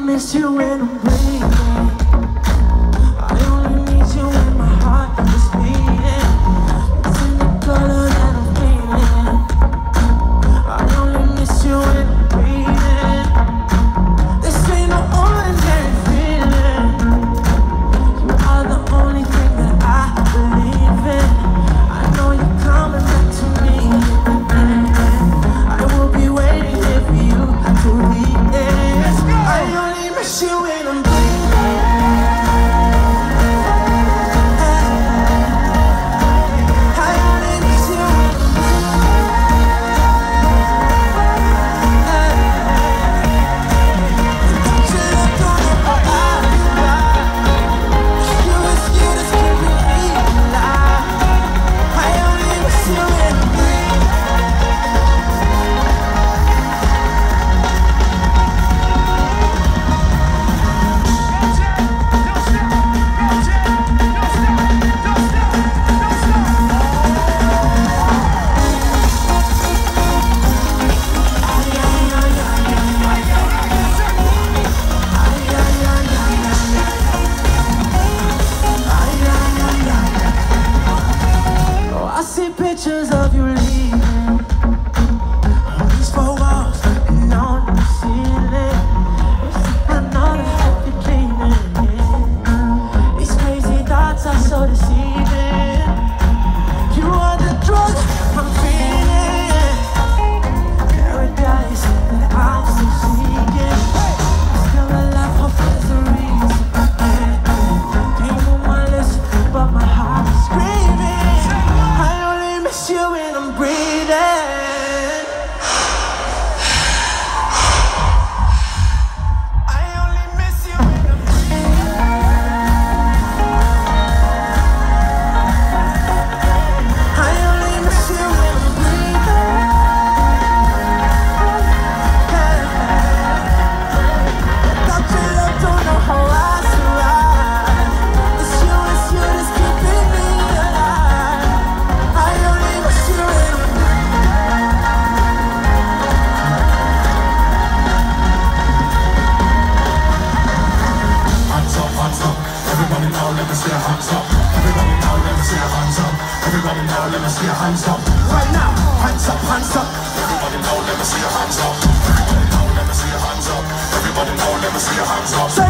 miss you when I'm breathing Oxi, pictures of you me see your hands up. Everybody now, let me see your hands up. Right now, hands up, hands up. Everybody now, let me see your hands up. Everybody now, let me see your hands up. Everybody now, let me see your hands up.